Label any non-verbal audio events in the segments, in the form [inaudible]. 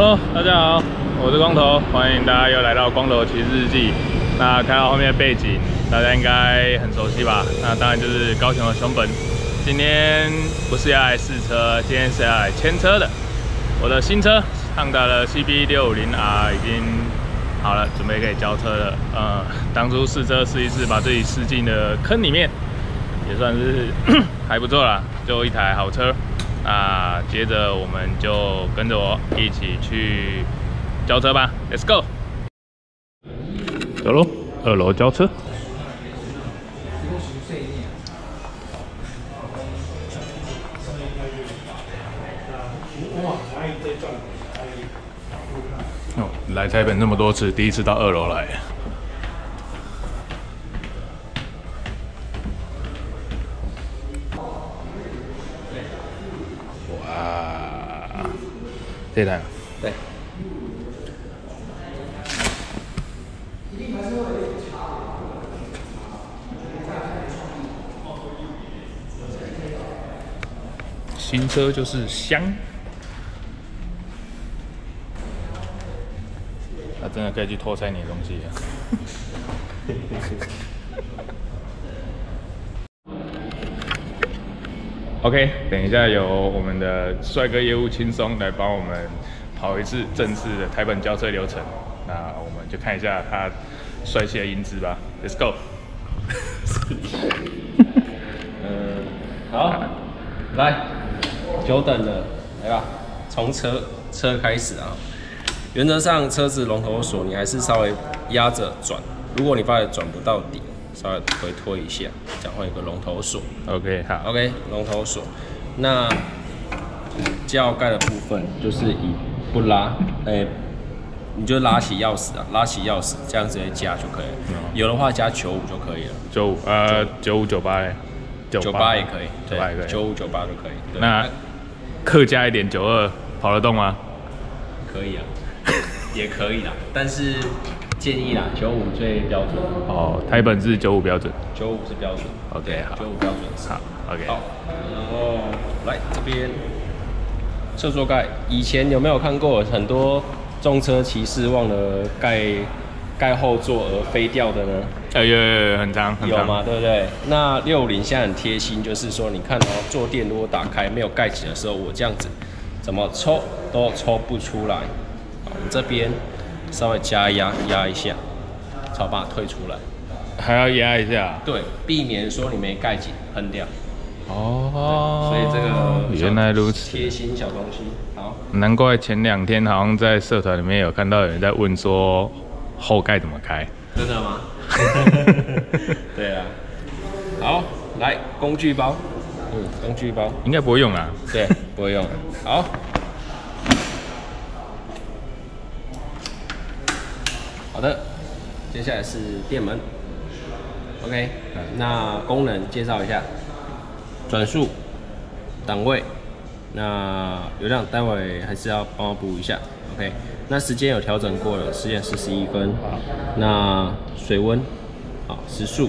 Hello，大家好，我是光头，欢迎大家又来到光头骑士日记。那看到后面的背景，大家应该很熟悉吧？那当然就是高雄的熊本。今天不是要来试车，今天是要来牵车的。我的新车汉达的 CB 六五零 R 已经好了，准备可以交车了。呃，当初试车试一试，把自己试进了坑里面，也算是 [coughs] 还不错啦，就一台好车。那接着我们就跟着我一起去交车吧，Let's go！走喽，二楼交车。哦，来台北那么多次，第一次到二楼来。这台对，新车就是香，那真的可以去偷拆你的东西了。[laughs] OK，等一下由我们的帅哥业务轻松来帮我们跑一次正式的台本交车流程。那我们就看一下他帅气的英姿吧。Let's go。[laughs] 呃，好，来，久等了，来吧，从车车开始啊。原则上，车子龙头锁你还是稍微压着转，如果你发现转不到底，稍微回拖一下，这样会有个龙头锁。OK，好。OK，龙头锁。那加盖的部分就是以不拉，哎、你就拉起钥匙啊，拉起钥匙，这样直接加就可以了。有的话加九五就可以了，九五呃九五九八嘞，九八也可以，九八也可以。九五九八都可以。对那客加一点九二跑得动吗？可以啊，也可以啦，但是建议啦，九五最标准，哦，台本是九五标准。九五是标准。OK，好九五标准是。好，OK。好，然后来这边侧座盖，以前有没有看过很多重车骑士忘了盖盖后座而飞掉的呢？呃，有有有很长，很长有吗？？对不对？那六零现在很贴心，就是说你看哦，坐垫如果打开没有盖紧的时候，我这样子怎么抽都抽不出来。好，我们这边稍微加压压一下，才把它退出来。还要压一下。对，避免说你没盖紧喷掉。哦，所以这个原来如此，贴心小东西。好，难怪前两天好像在社团里面有看到有人在问说后盖怎么开。真的吗？[laughs] 对啊。好，来工具包。嗯，工具包。应该不会用啦。对，不会用。好。好的，接下来是电门。OK，那功能介绍一下：转速、档位。那流量待会还是要帮我补一下。OK，那时间有调整过了，十点四十一分。那水温，好，时速。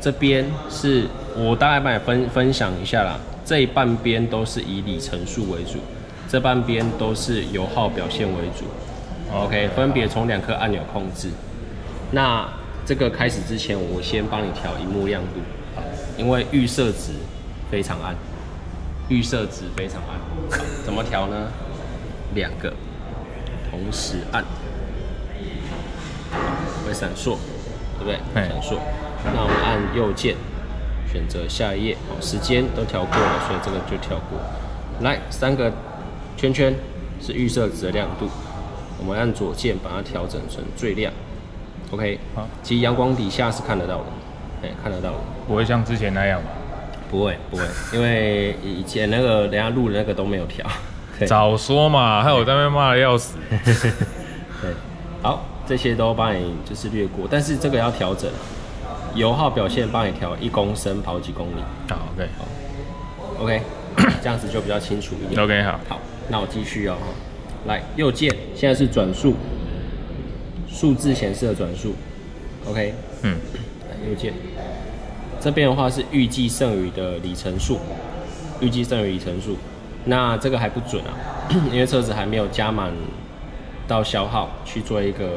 这边是我大概帮你分分享一下啦，这半边都是以里程数为主，这半边都是油耗表现为主。OK，分别从两颗按钮控制。那这个开始之前，我先帮你调荧幕亮度，因为预设值非常暗，预设值非常暗。怎么调呢？两个同时按，会闪烁，对不对？嘿闪烁。那我们按右键选择下一页，好，时间都调过了，所以这个就跳过。来，三个圈圈是预设值的亮度，我们按左键把它调整成最亮。OK，好，其实阳光底下是看得到的，哎，看得到的。不会像之前那样吧？不会不会，因为以前那个人家录的那个都没有调。[laughs] 早说嘛，害我在那边骂的要死。[laughs] 对，好，这些都帮你就是略过，但是这个要调整，油耗表现帮你调一公升跑几公里好，OK，，OK，[coughs] 这样子就比较清楚一点。OK，好，好，那我继续哦。来，右键现在是转速，数字显示的转速，OK，嗯，来右键。这边的话是预计剩余的里程数，预计剩余里程数。那这个还不准啊，[clears throat] 因为车子还没有加满到消耗去做一个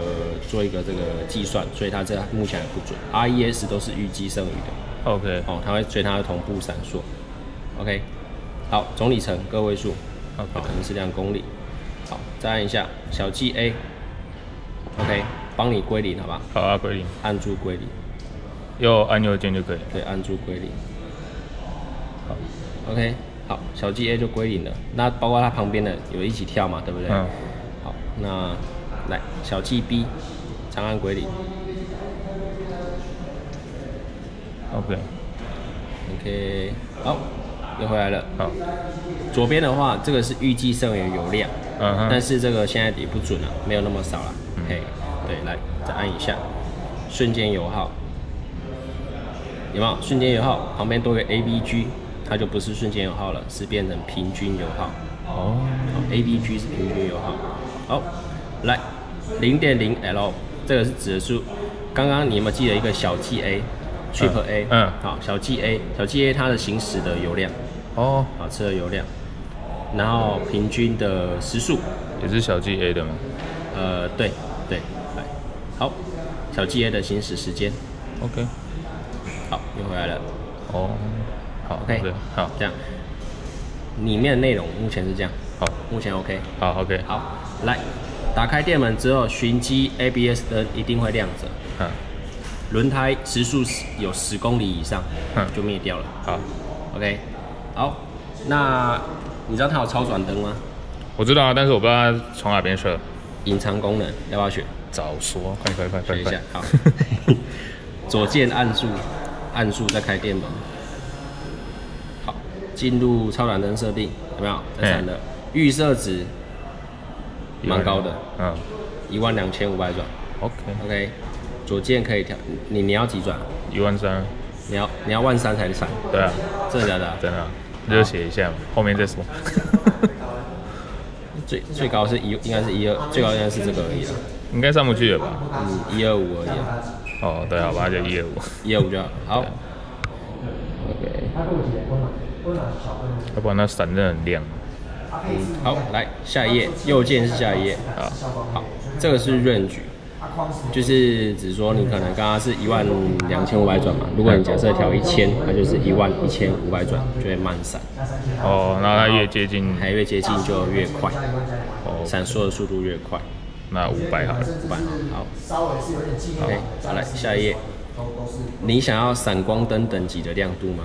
做一个这个计算，所以它这目前还不准。RES 都是预计剩余的 OK 哦，它会所以它会同步闪烁。OK，好，总里程个位数，可能是两公里。好，再按一下小 G A。OK，帮你归零，好吧？好啊，归零，按住归零，右按右键就可以。对，按住归零。好，OK，好，小 G A 就归零了。那包括它旁边的有一起跳嘛，对不对？嗯。好，那来小 G B，长按归零。OK，OK，好，又回来了。好，左边的话，这个是预计剩余油量，嗯哼但是这个现在也不准了，没有那么少了。OK，对，来再按一下，瞬间油耗，有没有？瞬间油耗旁边多个 ABG，它就不是瞬间油耗了，是变成平均油耗。哦，好，ABG 是平均油耗。好，来零点零 L，这个是指数刚刚你有没有记得一个小 GA、Triple A？嗯好，小 GA，小 GA 它的行驶的油量，哦，好车的油量，然后平均的时速，也是小 GA 的吗？呃，对对，来，好，小 GA 的行驶时间，OK，好，又回来了。哦，好 OK，，OK，好，这样，里面的内容目前是这样，好，目前 OK。好，OK，好，来，打开电门之后，循迹 ABS 灯一定会亮着，嗯，轮胎时速有十公里以上嗯就灭掉了。好，OK，好，那你知道它有超转灯吗？我知道啊，但是我不知道它从哪边设。隐藏功能要不要学？早说，快快快快一下，！好，[laughs] 左键按住，按住再开电门。好，进入超转灯设定，有没有？再闪了，预设值蛮高的，嗯一万两千五百转。，OK，OK，左键可以调，你你要几转？一万三，你要你要万三才闪，对啊，真的假的啊？真的啊，热血一下嘛，后面再说。[laughs] 最最高是一，应该是一二，最高应该是这个而已啦，应该上不去了吧？嗯，一二五而已啊，哦，对，好吧，那就一二五，一二五就好。好，OK，要不然那闪真的很亮。嗯，好，来下一页，右键是下一页。好，好，这个是 range，就是只说你可能刚刚是一万两千五百转嘛，如果你假设调一千，那就是一万一千五百转就会慢闪，哦，那它越接近，还越接近就越快，哦，闪烁的速度越快。那五百好了。五百好。OK，好来下一页。你想要闪光灯等级的亮度吗？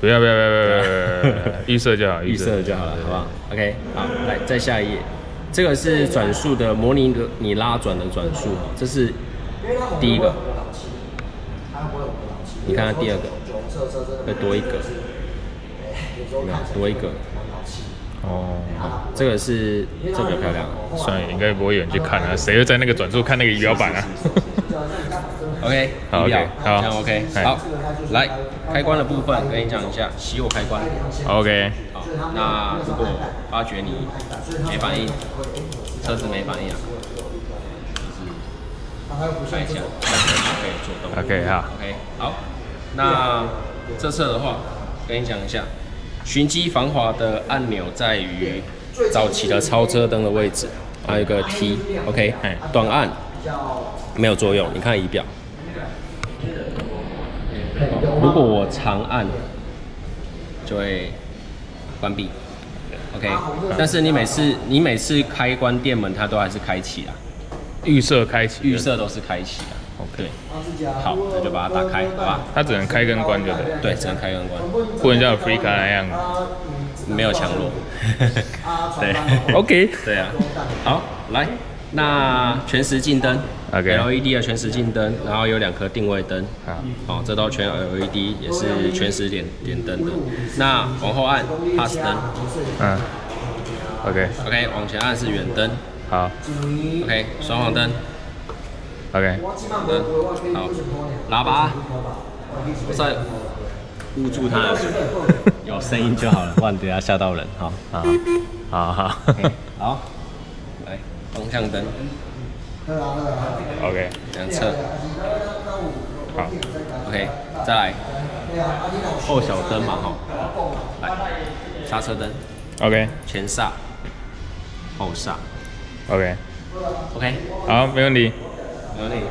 不要不要不要不要不要不要，预设就好，预设就好了，好不好？OK，好，来再下一页。这个是转速的模拟你拉转的转速，这是第一个。你看看第二个，会多一个，有没有多一个？哦，这个是这个比较漂亮。算了，应该不会有人去看啊，谁会在那个转速看那个仪表板啊？？[laughs] OK，好，OK，好这样 OK，哎好，来开关的部分跟你讲一下，熄火开关。OK，好，那如果发觉你没反应，车子没反应啊，就是看一下，可以做动。OK，好 OK，好，那这侧的话，跟你讲一下，循迹防滑的按钮在于早期的超车灯的位置，还有一个 T，OK，、哎短按没有作用，你看仪表。如果我长按，就会关闭。OK，但是你每次你每次开关电门，它都还是开启啊，预设开启，预设都是开启啊。OK，好，那就把它打开，好吧？它只能开跟关就对，对，只能开跟关，不能像 Free Car 那样。没有强弱。对。OK，对啊，好，来，那全时进灯 OK LED 的全时进灯，然后有两颗定位灯，好，哦，这都全 LED，也是全时点点灯的。那往后按 pass 灯。嗯，OK，，OK，往前按是远灯。好，OK，双黄灯，，OK，黄灯，好，喇叭，我再捂住它。[laughs] 有声音就好了，不然等下吓到人。好，好，好好好，来方向灯，，OK，两侧。好，，OK，再来。后小灯嘛，哈，来刹车灯。OK 前刹、后刹。OK，OK，好，没问题。没问题。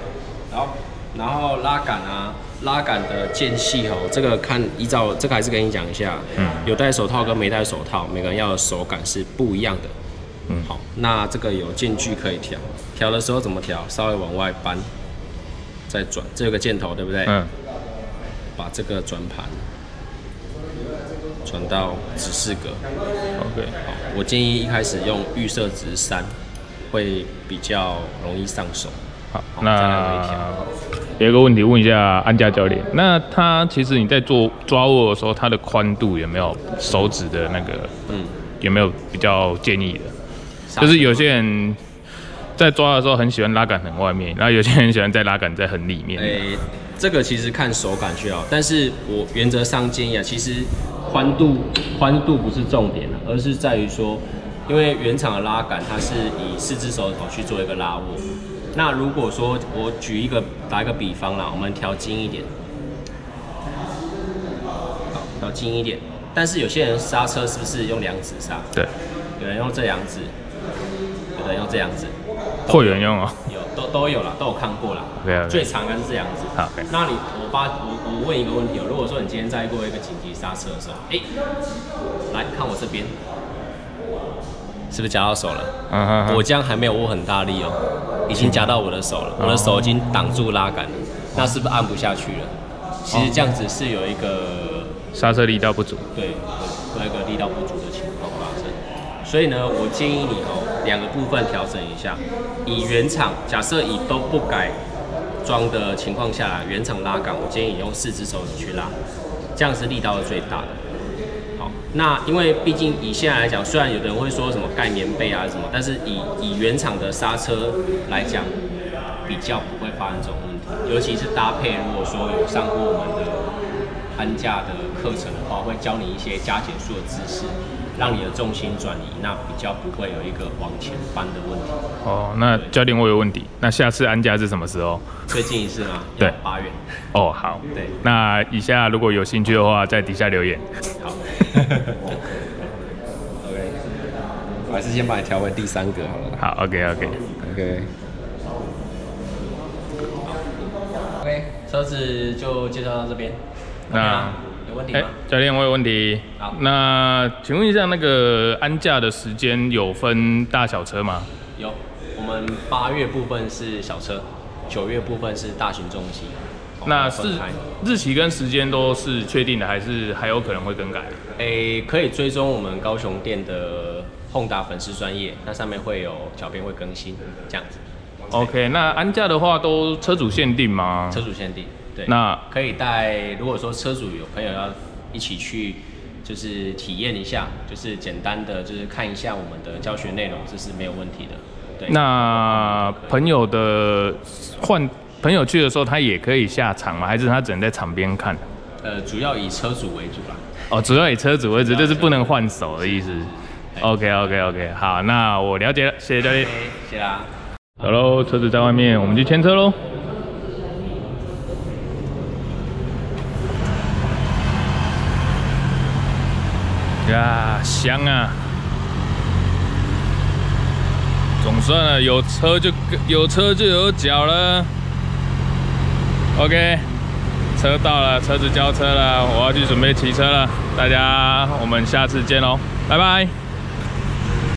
好，然后拉杆啊，拉杆的间隙哦，这个看依照这个还是跟你讲一下，嗯。有戴手套跟没戴手套，每个人要的手感是不一样的。嗯好，那这个有间距可以调，调的时候怎么调？稍微往外扳，再转，这有个箭头，对不对？嗯，把这个转盘转到指示格。OK，好，我建议一开始用预设值三，会比较容易上手。好，那调有一个问题问一下安家教练，那他其实你在做抓握的时候，它的宽度有没有手指的那个嗯，有没有比较建议的？就是有些人在抓的时候很喜欢拉杆很外面，然后有些人喜欢在拉杆在很里面。诶、这个其实看手感需要，但是我原则上建议啊，其实宽度宽度不是重点啊，而是在于说，因为原厂的拉杆它是以四只手指头去做一个拉握。那如果说我举一个打一个比方啦，我们调近一点，好，调近一点。但是有些人刹车是不是用两指刹？对，有人用这两指，这样子，会有人用哦。有都都有了，都有看过了。对啊最常的是这样子。好那你我发我我问一个问题哦，如果说你今天在过一个紧急刹车的时候，哎、来看我这边，是不是夹到手了？嗯哼哼我这样还没有握很大力哦，已经夹到我的手了，我的手已经挡住拉杆了，那是不是按不下去了？其实这样子是有一个刹车力道不足。对，有一个力道不足的。所以呢，我建议你哦，两个部分调整一下。以原厂，假设以都不改装的情况下，原厂拉杆，我建议你用四只手指去拉，这样是力道是最大的。好，那因为毕竟以现在来讲，虽然有的人会说什么盖棉被啊什么，但是以以原厂的刹车来讲，比较不会发生这种问题。尤其是搭配，如果说有上过我们的安驾的课程的话，会教你一些加减速的姿势，让你的重心转移，那比较不会有一个往前翻的问题。哦，那教练我有问题，那下次安家是什么时候？最近一次吗？对八月。哦，好。对那以下如果有兴趣的话，在底下留言。好。[laughs] OK，我还是先把你调为第三个好了。好，OK OK。OK。OK，车子就介绍到这边。那有问题哎吗？，教练，我有问题。好那请问一下，那个安驾的时间有分大小车吗？有，我们八月部分是小车，九月部分是大型重机。哦那是日期跟时间都是确定的，还是还有可能会更改？诶、可以追踪我们高雄店的 Honda 粉丝专业，那上面会有小编会更新这样子。OK，那安驾的话都车主限定吗？车主限定，对，那可以带。如果说车主有朋友要一起去，就是体验一下，就是简单的就是看一下我们的教学内容，这是没有问题的。对，那朋友的换朋友去的时候，他也可以下场吗？还是他只能在场边看？呃，主要以车主为主啦。哦，主要以车主为主，就是不能换手的意思。哎 OK OK OK，好，那我了解了，谢谢教练。谢谢啦。走喽，车子在外面，我们去牵车喽。呀，香啊！总算了，有车就有车就有脚了。OK，车到了，车子交车了，我要去准备骑车了。大家，我们下次见喽，拜拜。